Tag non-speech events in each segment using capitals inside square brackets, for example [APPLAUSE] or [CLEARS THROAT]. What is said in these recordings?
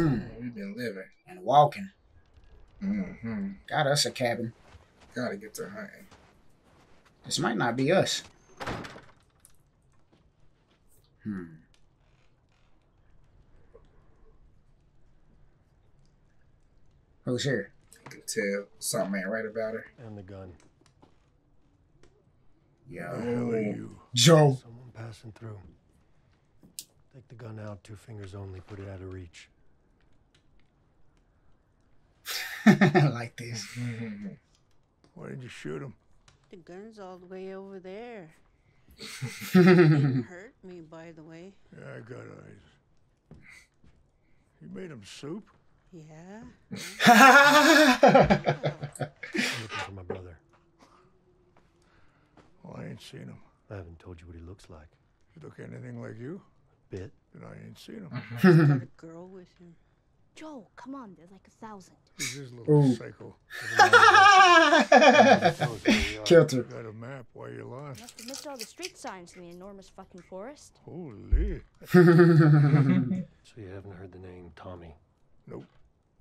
Mm-hmm. We've been living. And walking. Mm-hmm. Got us a cabin. Gotta get to hunting. This might not be us. Hmm. Who's here? You can tell something ain't right about her. And the gun. Yo. Who are you? Joe. Someone passing through. Take the gun out, two fingers only, put it out of reach. [LAUGHS] like this. [LAUGHS] Why did you shoot him? The gun's all the way over there. [LAUGHS] Didn't hurt me, by the way. Yeah, I got eyes. You made him soup? Yeah. I'm looking for my brother. Well, I ain't seen him. I haven't told you what he looks like. He look anything like you? Bit. Then I ain't seen him. Got a girl with him. Joe, come on, there's like a thousand. He's this little Ooh. psycho. [LAUGHS] Killed her. Got a map. Why you lost? Must have missed all the street signs in the enormous fucking forest. Holy. [LAUGHS] So you haven't heard the name Tommy. Nope.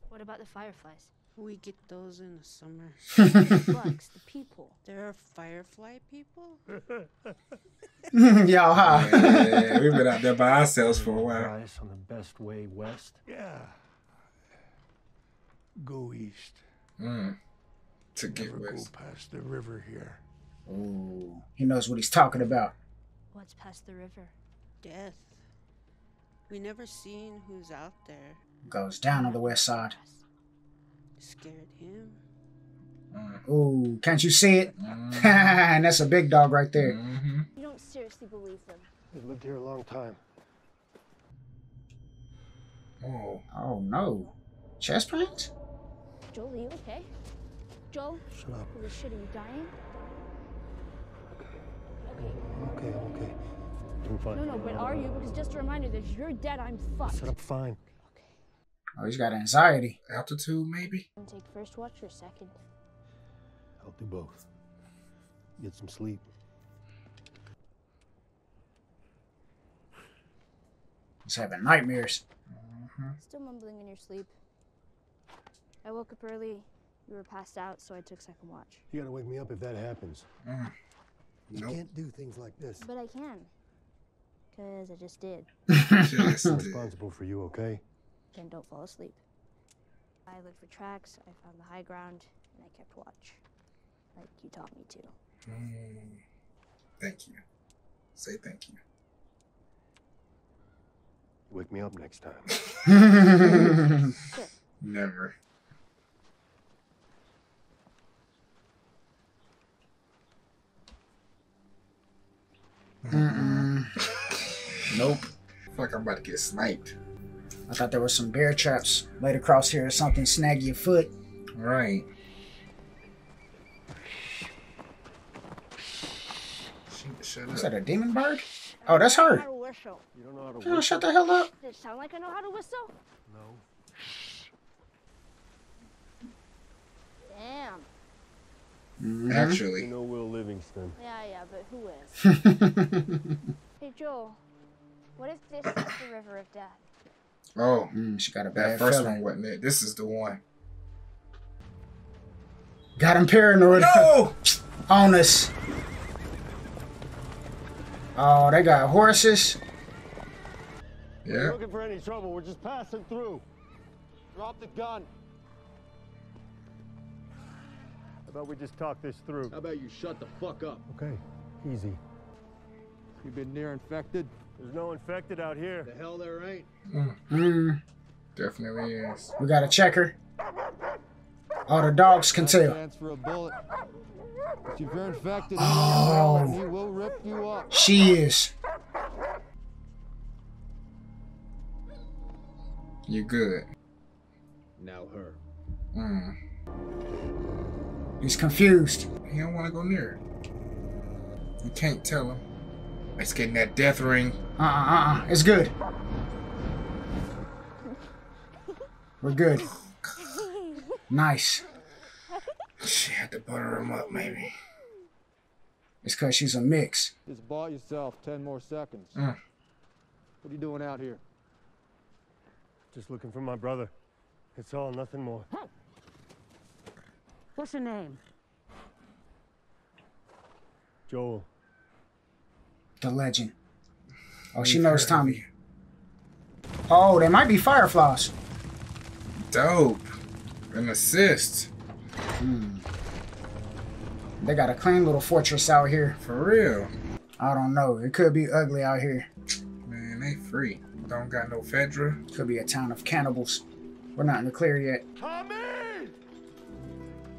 What about the fireflies? We get those in the summer. The [LAUGHS] bugs, the people. There are firefly people? Yo, huh? Yeah, we've been out there by ourselves for a while. Advice on the best way west. Yeah. Go east. Mm. To get Never go past the river here. Ooh, he knows what he's talking about. What's past the river? Death. We never seen who's out there. Goes down on the west side. Scared him. Mm. Ooh, can't you see it? Mhm. [LAUGHS] and that's a big dog right there. Mhm. You don't seriously believe them. They've lived here a long time. Oh. Oh no. Chest pains? Joel, are you okay? Joel, Shut up. holy shit, are you dying? I'm okay, I'm okay. I'm fine. No, no, but are you? Because just a reminder that if you're dead, I'm fucked. Shut up fine. Okay. Oh, he's got anxiety. Altitude, maybe? Take first watch or second? I'll do both. Get some sleep. He's having nightmares. Still mumbling in your sleep. I woke up early. You were passed out, so I took second watch. You gotta wake me up if that happens. Mm. You Nope. can't do things like this. But I can. Because I just did. [LAUGHS] Just I'm responsible for you, okay? Then don't fall asleep. I looked for tracks, I found the high ground, and I kept watch. Like you taught me to. Mm. Thank you. Say thank you. Wake me up next time. [LAUGHS] Never. Mm-mm. Nope. I feel like I'm about to get sniped. I thought there was some bear traps laid across here or something, snag your foot. Right. Shut- Shut Is that a demon bird? Oh, that's her. How to whistle. You don't know how to Oh, whistle? shut the hell up. Does it sound like I know how to whistle? No. Damn. Mhm. You Actually, know Will Livingston. Yeah, yeah, but who is? [LAUGHS] hey, Joel. What if this [COUGHS] is the river of death? oh, Mm, she got a that bad first feeling. one wasn't it. This is the one. Got him paranoid No! [LAUGHS] on us. Oh, they got horses. Yeah. looking for any trouble. We're just passing through. Drop the gun. How about we just talk this through? How about you shut the fuck up? Okay, easy. You've been near infected? There's no infected out here. The hell there ain't. Mm, Definitely is. we got a checker. All the dogs can Last tell. For a bullet. If you're infected, Oh. he will rip you up. She is. You good. Now her. Mm. He's confused. He don't want to go near it. You can't tell him. It's getting that death ring. Uh uh uh. It's good. We're good. Nice. She had to butter him up, maybe. It's because she's a mix. Just bought yourself 10 more seconds. Mm. What are you doing out here? Just looking for my brother. It's all, nothing more. What's your name? Joel. The legend. Oh, she knows Tommy. Oh, there might be fireflies. Dope. An assist. Hmm. They got a clean little fortress out here. For real. I don't know. It could be ugly out here. Man, they free. Don't got no Fedra. Could be a town of cannibals. We're not in the clear yet. Tommy!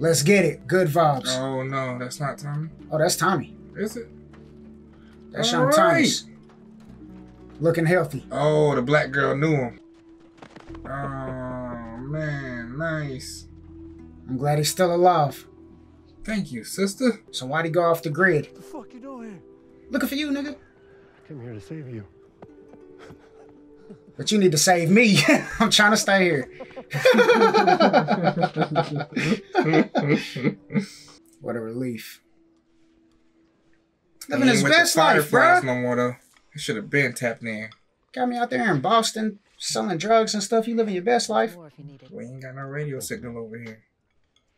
Let's get it. Good vibes. Oh no, that's not Tommy. Oh, that's Tommy. Is it? That's All Sean Thomas. Looking healthy. Oh, the black girl knew him. Oh man, nice. I'm glad he's still alive. Thank you, sister. So why'd he go off the grid? What the fuck you doing here? Looking for you, nigga. I came here to save you. But you need to save me. [LAUGHS] I'm trying to stay here. [LAUGHS] what a relief. Living Ain't his with the best life, Fireflies bruh. No more though. He should have been tapped in. Got me out there in Boston selling drugs and stuff. You living your best life. More if you need it. We ain't got no radio signal over here.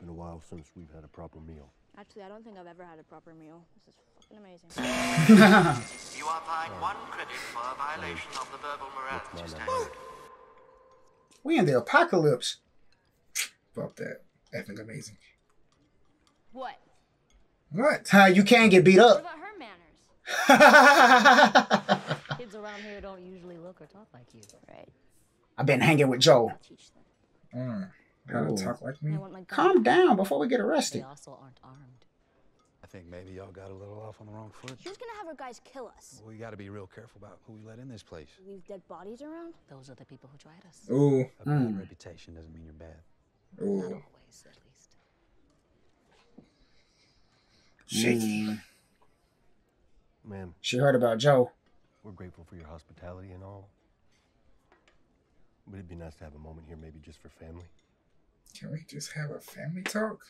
Been a while since we've had a proper meal. Actually, I don't think I've ever had a proper meal. This is fucking amazing. [LAUGHS] You are fined one credit for a violation of the verbal morality standard. we in the apocalypse. Fuck that. Effing amazing. What? What? Huh, you can't get beat What up. About her manners? Kids around here don't usually look or talk like you. Right. I've been hanging with Joe. Mm. Gotta Ooh. talk like me. want my gun. Calm down before we get They arrested. also aren't armed. I think maybe y'all got a little off on the wrong foot. She's gonna have her guys kill us. We gotta be real careful about who we let in this place. Leave dead bodies around? Those are the people who tried us. Ooh. A bad reputation doesn't mean you're bad. Not always, at least. Shaky. Mm, Man, she heard about Joe. we're grateful for your hospitality and all. But it'd be nice to have a moment here, maybe just for family. Can we just have a family talk?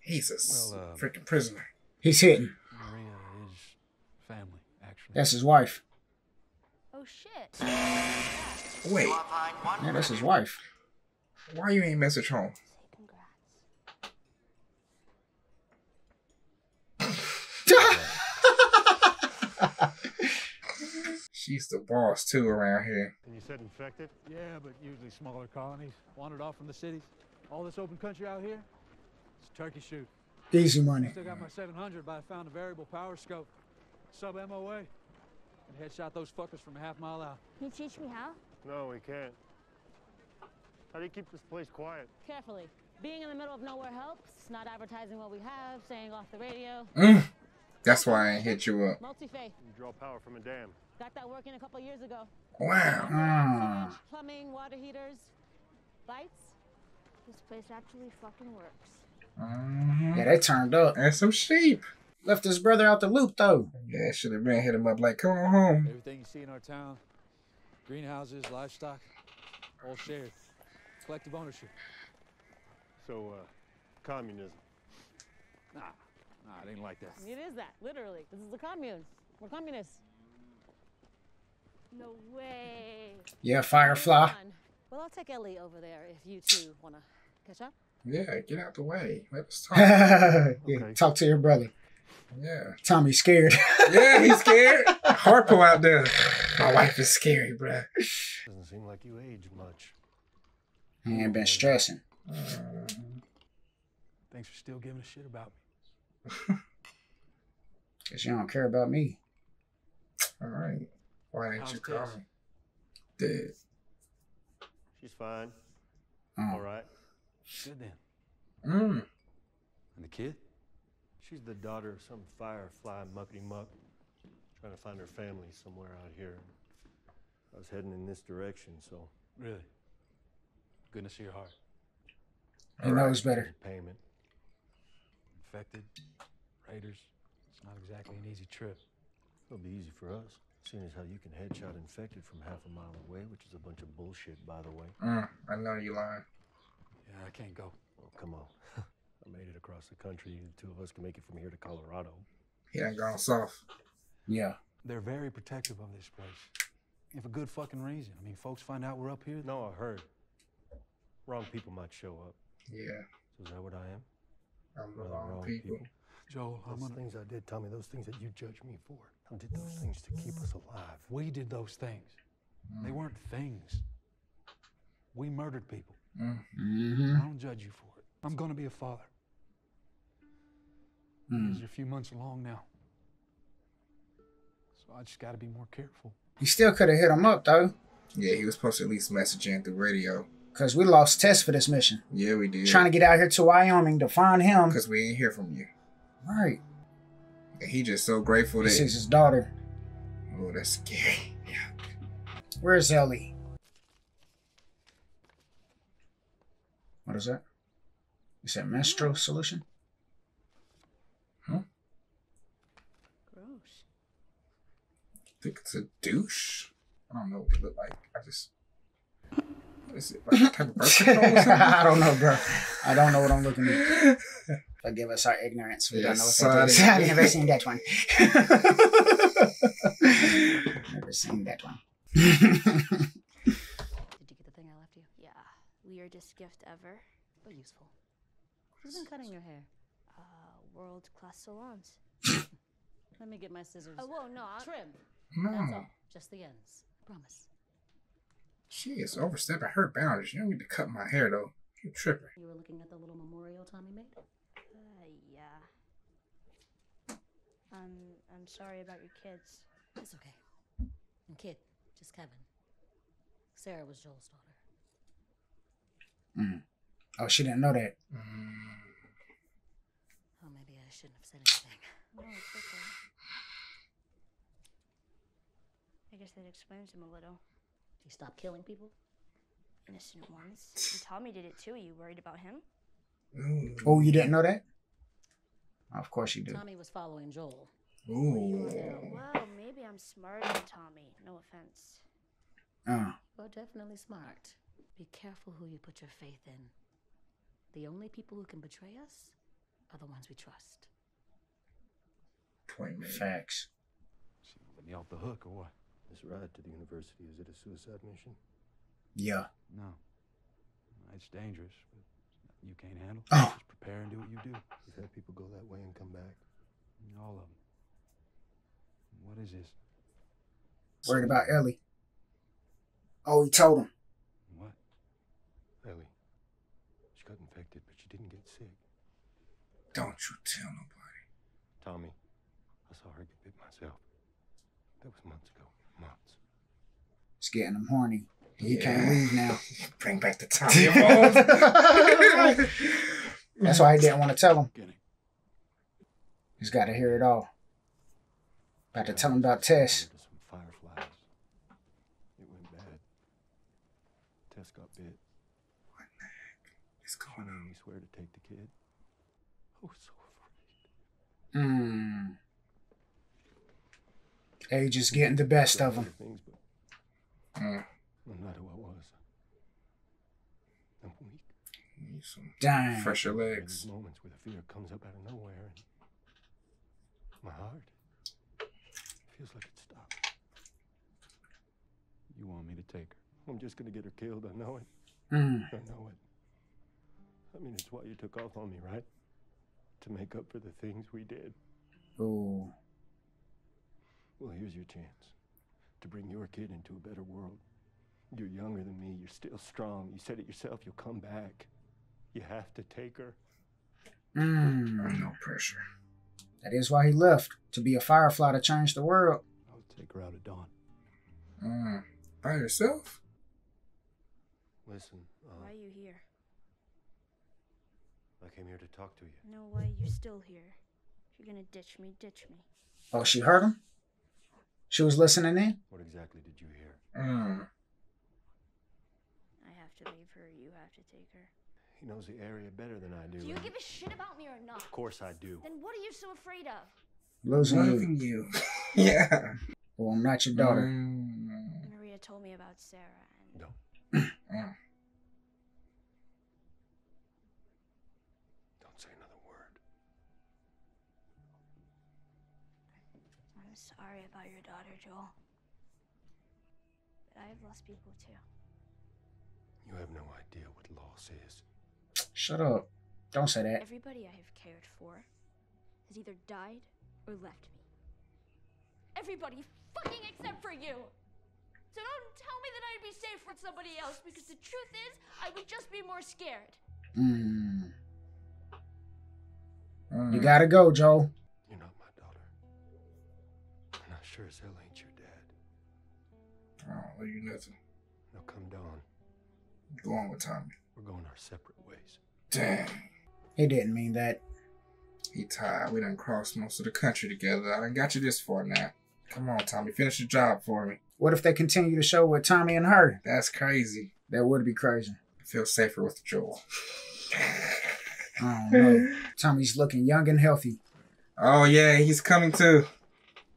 He's a s- Well, uh, freaking prisoner. He's hitting. Maria is family, actually. That's his wife. Oh shit. Wait, You are fined one Yeah, that's his wife. why you ain't message home? Say congrats. She's the boss too around here. And you said infected? Yeah, but usually smaller colonies. Wandered off from the cities. All this open country out here, it's turkey shoot. Easy money. Still got my 700, but I found a variable power scope. Sub MOA. And headshot those fuckers from a half mile out. Can you teach me how? No, we can't. How do you keep this place quiet? Carefully. Being in the middle of nowhere helps. Not advertising what we have, saying off the radio. Mm. That's why I hit you up. Multi-faith. You draw power from a dam. Got that working a couple years ago. Wow. Ah. Plumbing, water heaters. Lights? This place actually fucking works. Mhm. Yeah, they turned up. And some sheep. Left his brother out the loop though. Yeah, should have been hit him up like, come on home. Everything you see in our town greenhouses, livestock, all shared. Collective ownership. So, uh, communism. Nah, nah, it ain't like that. It is that, literally. This is the commune. We're communists. No way. Yeah, Firefly. Well, I'll take Ellie over there if you two want to catch up. Yeah, get out the way. Let us talk. [LAUGHS] yeah, Okay. talk to your brother. yeah. Tommy's scared. [LAUGHS] Yeah, he's scared. Harpo out there. My wife is scary, bruh. Doesn't seem like you aged much. he ain't been stressing. Thanks for still giving a shit about me. Cause you don't care about me. All right. Why didn't How's you call Tess? me? Dead. She's fine. Oh. All right. Good then. Mm. And the kid? She's the daughter of some firefly muckety muck. Trying to find her family somewhere out here. I was heading in this direction, so Really. Goodness of your heart. He knows better. payment. Infected, raiders. It's not exactly an easy trip. It'll be easy for us, seeing as how you can headshot infected from half a mile away, which is a bunch of bullshit, by the way. Mm. I know you lying. Yeah, I can't go. Well, come on. [LAUGHS] I made it across the country. The two of us can make it from here to Colorado. He done gone soft. Yeah. They're very protective of this place. for good fucking reason. I mean, folks find out we're up here. No, I heard. Wrong people might show up. Yeah. So is that what I am? I'm the One of wrong people. Joel, I'm Those gonna. things I did, Tommy, those things that you judge me for. I did those things to keep us alive. We did those things. They weren't things. We murdered people. Mm-hmm. I don't judge you for it. I'm gonna be a father. Mm. These are a few months along now. So I just gotta be more careful. You still could have hit him up though, Yeah, he was supposed to at least message in through radio. Because we lost Tess for this mission. Yeah, we did. Trying to get out here to Wyoming to find him. Because we ain't hear from you. Right. And he just so grateful He that. sees his daughter. Oh, that's scary. Yeah. Where's Ellie? What is that? Is that? You menstrual solution? Huh? Gross. I think it's a douche. I don't know what they look like. I just. What is it? Like a type of birth control? [LAUGHS] I don't know, bro. I don't know what I'm looking at. Forgive us our ignorance. We don't know Yes, what that is. I've never seen that one. [LAUGHS] never seen that one. [LAUGHS] Did you get the thing I left you? Yeah, weirdest gift ever. But useful. Who's been cutting your hair? Uh, world class salons. Let me get my scissors. Oh, whoa, no. I- Trim. No. That's all. Just the ends. I promise. She is overstepping her boundaries. You don't need to cut my hair, though. You're tripping. You were looking at the little memorial Tommy made? Uh, yeah. I'm I'm sorry about your kids. It's okay. And kid, just Kevin. Sarah was Joel's daughter. Mm. Oh, she didn't know that. Oh, maybe I shouldn't have said anything. No, it's okay. I guess that explains him a little. You stop killing people? Innocent ones. [LAUGHS] And Tommy did it too. Are You worried about him? Oh, you didn't know that? Of course you do. Tommy was following Joel. Ooh. Well, maybe I'm smarter than Tommy. No offense. Uh, Well, definitely smart. Be careful who you put your faith in. The only people who can betray us are the ones we trust. Point made. facts. She gonna let me off the hook or what? This ride to the university, is it a suicide mission? Yeah. No. It's dangerous, but you can't handle. Oh. Just prepare and do what you do. We've had people go that way and come back. All of them. What is this? Worried about Ellie. Oh, he told him. What? Ellie. She got infected, but she didn't get sick. Don't you tell nobody. Tommy, I saw her get bit myself. That was months ago. Months. It's getting him horny. He Yeah. can't leave now. [LAUGHS] Bring back the Tommy of old. [LAUGHS] That's why I didn't want to tell him. He's got to hear it all. About to tell him about Tess. Into some fireflies. It went bad. Tess got bit. what It's She going made on. me swear to take the kid. I was so afraid. Mm. Age is getting the best of him. Things, but Mm. no matter what was, I'm weak. Need some Dang. fresher There legs. these moments where the fear comes up out of nowhere and my heart feels like it stopped. You want me to take her? I'm just gonna get her killed. I know it. Mm. I know it. I mean, it's why you took off on me, right? To make up for the things we did. Oh. Well, here's your chance to bring your kid into a better world. You're younger than me. You're still strong. You said it yourself. You'll come back. You have to take her. Mm. No pressure. That is why he left. To be a firefly to change the world. I'll take her out at dawn. Mm. By yourself? Listen, uh, Why are you here? I came here to talk to you. No, why are still here? If you're gonna ditch me, ditch me. Oh, she heard him? She was listening in? What exactly did you hear? Mm. I have to leave her. You have to take her. He knows the area better than I do. Do you and- give a shit about me or not? Of course I do. Then what are you so afraid of? Losing you. You. [LAUGHS] yeah. Well, I'm not your daughter. Mm. Maria told me about Sarah, and No. [CLEARS THROAT] Mm. Don't say another word. I'm sorry about your daughter, Joel. but I've lost people too. You have no idea what loss is. Shut up. Don't say that. Everybody I have cared for has either died or left me. Everybody fucking except for you. So don't tell me that I'd be safe with somebody else because the truth is, I would just be more scared. Mm. Mm. You gotta go, Joel. Owe you nothing. Now come dawn, Go on with Tommy. we're going our separate ways. Dang. He didn't mean that. He tired. We done crossed most of the country together. I done got you this far now. Come on, Tommy. Finish the job for me. What if they continue to show with Tommy and her? That's crazy. That would be crazy. I feel safer with Joel. I don't know. [LAUGHS] Tommy's looking young and healthy. Oh, yeah. He's coming too.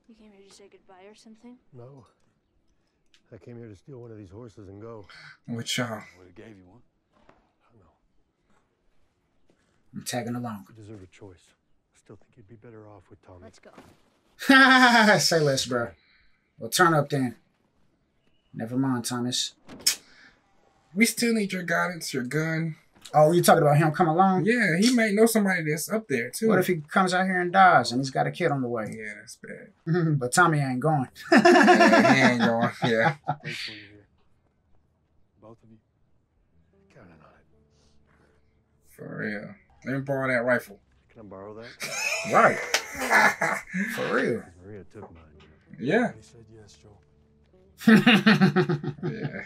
You came here to say goodbye or something? No. I came here to steal one of these horses and go. Which uh, y'all. Would have gave you one. I'm tagging along. You deserve a choice. I still think you'd be better off with Tommy. Let's go. [LAUGHS] Say less, bro. Well, turn up then. Never mind, Thomas. We still need your guidance, your gun. Oh, you talking about him come along? Yeah, he may know somebody that's up there too. What if he comes out here and dies and he's got a kid on the way? Yeah, that's bad. [LAUGHS] but Tommy ain't going. [LAUGHS] Yeah, he ain't going. Yeah. For. [LAUGHS] Both of you. Counting on it. For real. Let me borrow that rifle. Can I borrow that? right. For real. Maria took mine. Yeah. He said yes, Joel. Yeah.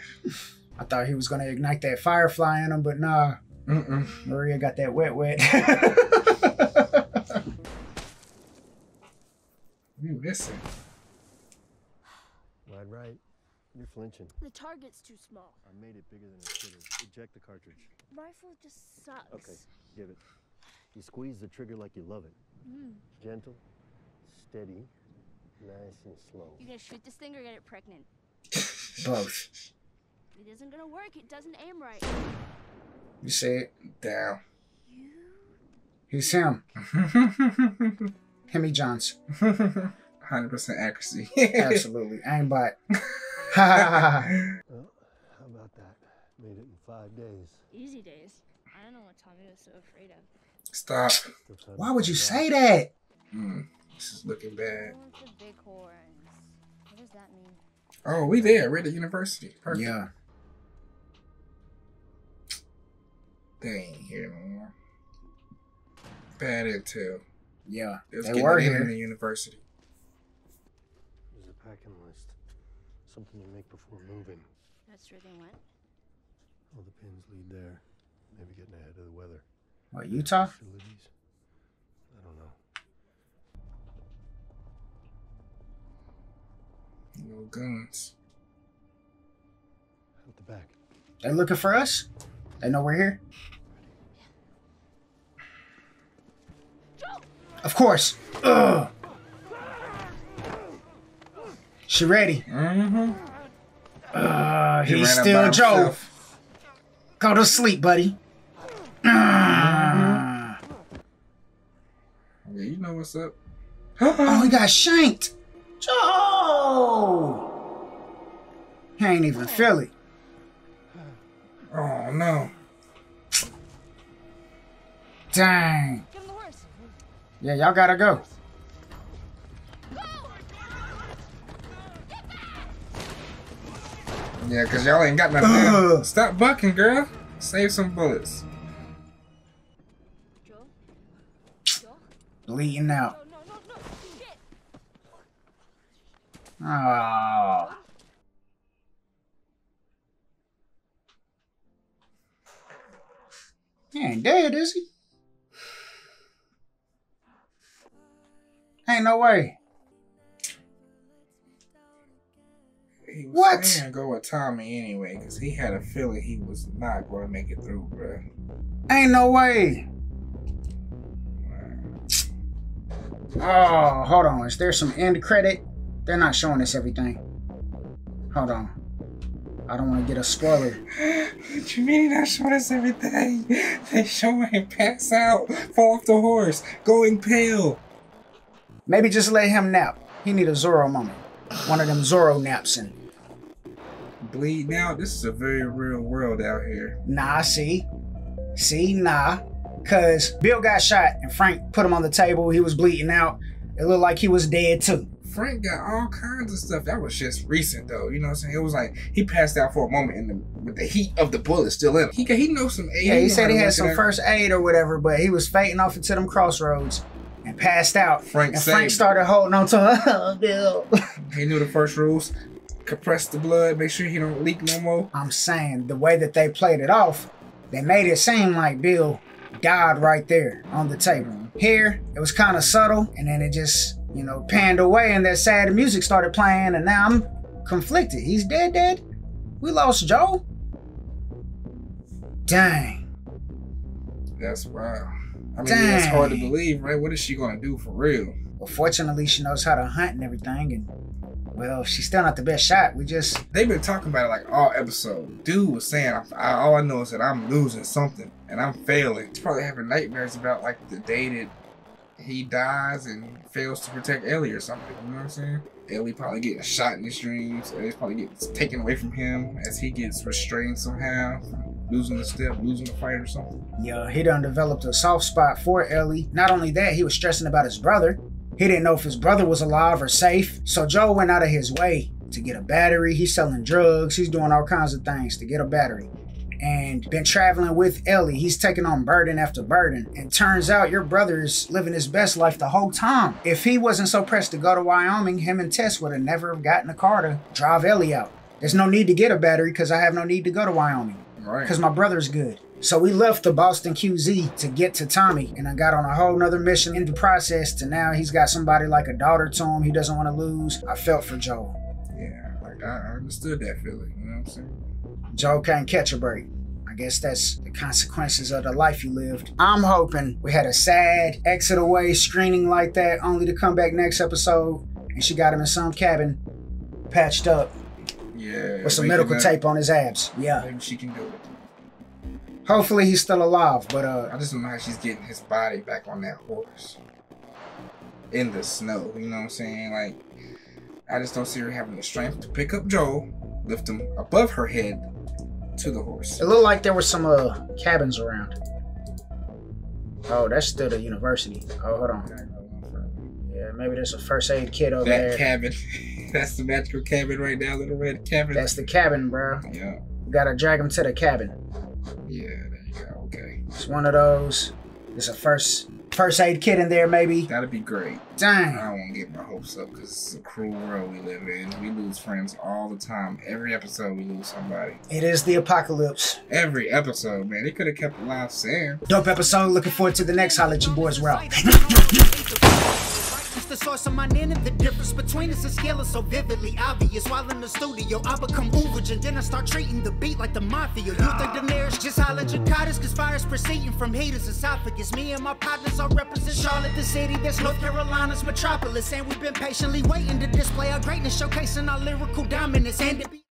I thought he was gonna ignite that firefly in him, but nah. Mm-mm. Maria got that wet wet. [LAUGHS] You listen. Wide right. You're flinching. The target's too small. I made it bigger than it should have. Eject the cartridge. Rifle just sucks. Okay, give it. You squeeze the trigger like you love it. Mm. Gentle, steady, nice and slow. You gonna shoot this thing or get it pregnant? Both. It isn't gonna work. It doesn't aim right. You said Down. You He's him. [LAUGHS] Hemi Johns. 100% accuracy. Absolutely. Aimbot. Ha ha ha ha. Well, how about that? Made it in five days. Easy days. I don't know what Tommy was so afraid of. Stop. Still trying to Why would you find say that? Mm, this is looking bad. Oh, it's a. What does that mean? Oh, we there. We're at the university. Perfect. Yeah. They ain't here no more. Bad intel. Yeah. They was They were it in here. the university. There's a packing list. Something you make before moving. That's where they went. All the pins lead there. Maybe getting ahead of the weather. What, Utah? Facilities? I don't know. No guns. Out the back. They looking for us? They know we're here? Of course. Ugh. She ready. Mm-hmm. Uh, He he's ran up by still Joe. himself. Go to sleep, buddy. Ah. Yeah, you know what's up. [GASPS] Oh, he got shanked. Joe. He ain't even. Oh no. Dang. Give him the horse. Yeah, y'all gotta go. Yeah, cause y'all ain't got nothing. Ugh. Stop bucking, girl. Save some bullets. Joel? Joel? Bleeding out. No, no, no, no. Shit. Oh. He ain't dead, is he? Ain't no way. He was What? saying go with Tommy anyway, cause he had a feeling he was not going to make it through, bruh. Ain't no way. Oh, hold on. Is there some end credit? They're not showing us everything. Hold on. I don't want to get a spoiler. [GASPS] What you mean not showing us everything? They show him pass out, fall off the horse, going pale. Maybe just let him nap. He need a Zorro moment. One of them Zorro naps and bleeding out. This is a very real world out here. Nah, see, see, nah, cause Bill got shot and Frank put him on the table. He was bleeding out. It looked like he was dead too. Frank got all kinds of stuff. That was just recent though. You know what I'm saying? It was like he passed out for a moment and the, with the heat of the bullet still in him. He he knows some Yeah, he know said he had some first aid or whatever, but he was fading off into them crossroads and passed out. Frank and Frank started holding on to him. Oh, [LAUGHS] Bill. He knew the first rules. Compress the blood, make sure he don't leak no more. I'm saying the way that they played it off, they made it seem like Bill died right there on the table. Here, it was kind of subtle, and then it just, you know, panned away, and that sad music started playing, and now I'm conflicted. He's dead, dead. We lost Joe. Dang. That's wow. I mean, that's hard to believe, right? What is she gonna do for real? Well, fortunately, she knows how to hunt and everything, and well, she's still not the best shot. We just They've been talking about it like all episode. Dude was saying, I, I, all I know is that I'm losing something and I'm failing. He's probably having nightmares about like the day that he dies and fails to protect Ellie or something. You know what I'm saying? Ellie probably getting shot in his dreams. Ellie's probably getting taken away from him as he gets restrained somehow, losing the step, losing the fight or something. Yeah, he done developed a soft spot for Ellie. Not only that, he was stressing about his brother. He didn't know if his brother was alive or safe. So Joe went out of his way to get a battery. He's selling drugs. He's doing all kinds of things to get a battery. And been traveling with Ellie. He's taking on burden after burden. And turns out your brother's living his best life the whole time. If he wasn't so pressed to go to Wyoming, him and Tess would have never gotten a car to drive Ellie out. There's no need to get a battery because I have no need to go to Wyoming Right. because my brother's good. So we left the Boston QZ to get to Tommy, and I got on a whole nother mission in the process to now he's got somebody like a daughter to him he doesn't want to lose. I felt for Joe. Yeah, like I understood that feeling. You know what I'm saying? Joe can't catch a break. I guess that's the consequences of the life he lived. I'm hoping we had a sad exit away screening like that, only to come back next episode and she got him in some cabin, patched up Yeah. with some medical up. tape on his abs. Yeah. Maybe she can do it. Hopefully he's still alive, but uh, I just don't know she's getting his body back on that horse in the snow. You know what I'm saying? Like, I just don't see her having the strength to pick up Joe, lift him above her head to the horse. It looked like there were some uh cabins around. Oh, that's still the university. Oh, hold on. Yeah, maybe there's a first aid kit over That there. cabin. [LAUGHS] That's the magical cabin right now, little red cabin. That's the cabin, bro. Yeah. We gotta drag him to the cabin. Yeah, there you go. Okay. It's one of those. There's a first first aid kit in there, maybe. That'd be great. Dang. I don't want to get my hopes up because it's a cruel world we live in. We lose friends all the time. Every episode, we lose somebody. It is the apocalypse. Every episode, man. They could have kept alive Sam. Dope episode. Looking forward to the next Holla at Your Boys the [LAUGHS] source of my name and the difference between us and scale is so vividly obvious. While in the studio, I become Uberage and then I start treating the beat like the mafia. You think Daenerys just holler Dracarys, cause fire's proceeding from haters' esophagus. Me and my partners all represent Charlotte, the city that's North Carolina's metropolis. And we've been patiently waiting to display our greatness, showcasing our lyrical dominance. And it be